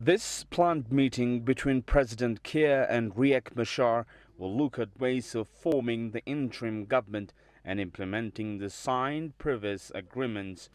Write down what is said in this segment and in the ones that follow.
This planned meeting between President Kiir and Riek Machar will look at ways of forming the interim government and implementing the signed previous agreements.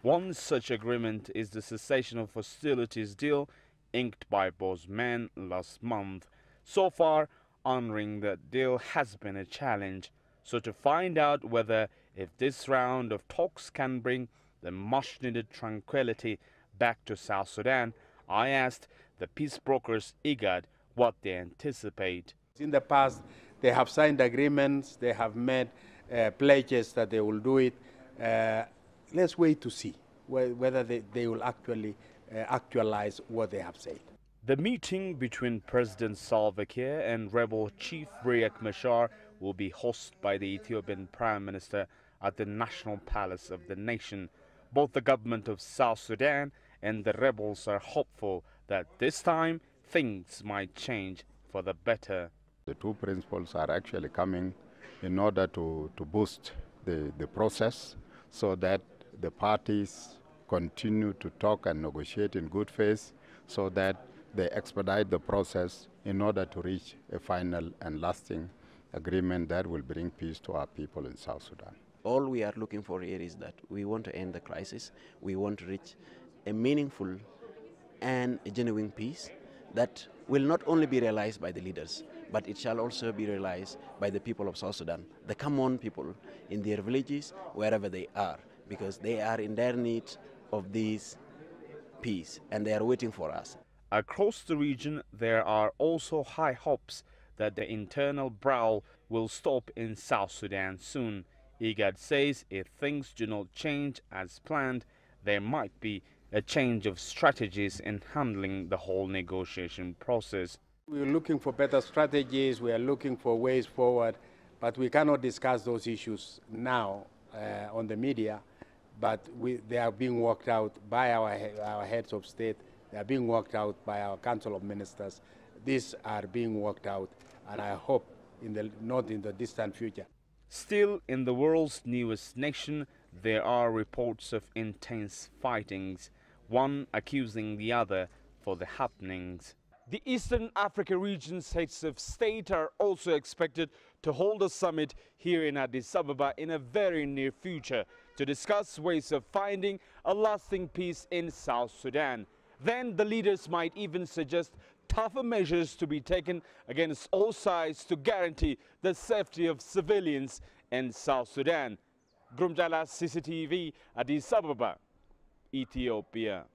One such agreement is the cessation of hostilities deal inked by both men last month. So far, honoring that deal has been a challenge. So to find out whether if this round of talks can bring the much needed tranquility back to South Sudan, I asked the peace brokers IGAD what they anticipate. In the past, they have signed agreements, they have made uh, pledges that they will do it. Uh, let's wait to see whether they, they will actually uh, actualize what they have said. The meeting between President Salva Kiir and rebel chief Riek Machar will be hosted by the Ethiopian Prime Minister at the National Palace of the nation. Both the government of South Sudan and the rebels are hopeful that this time things might change for the better. The two principals are actually coming in order to, to boost the, the process so that the parties continue to talk and negotiate in good faith so that they expedite the process in order to reach a final and lasting agreement that will bring peace to our people in South Sudan. All we are looking for here is that we want to end the crisis. We want to reach a meaningful and a genuine peace that will not only be realized by the leaders, but it shall also be realized by the people of South Sudan, the common people in their villages, wherever they are, because they are in their need of this peace and they are waiting for us. Across the region, there are also high hopes that the internal brawl will stop in South Sudan soon. IGAD says if things do not change as planned, there might be a change of strategies in handling the whole negotiation process. We're looking for better strategies, we are looking for ways forward, but we cannot discuss those issues now uh, on the media, but we, they are being worked out by our, our heads of state, they are being worked out by our Council of Ministers. These are being worked out, and I hope in the, not in the distant future. Still, in the world's newest nation, there are reports of intense fightings one accusing the other for the happenings. The Eastern Africa region's heads of state are also expected to hold a summit here in Addis Ababa in a very near future to discuss ways of finding a lasting peace in South Sudan. Then the leaders might even suggest tougher measures to be taken against all sides to guarantee the safety of civilians in South Sudan. Girum Chala CCTV, Addis Ababa. Etiópia.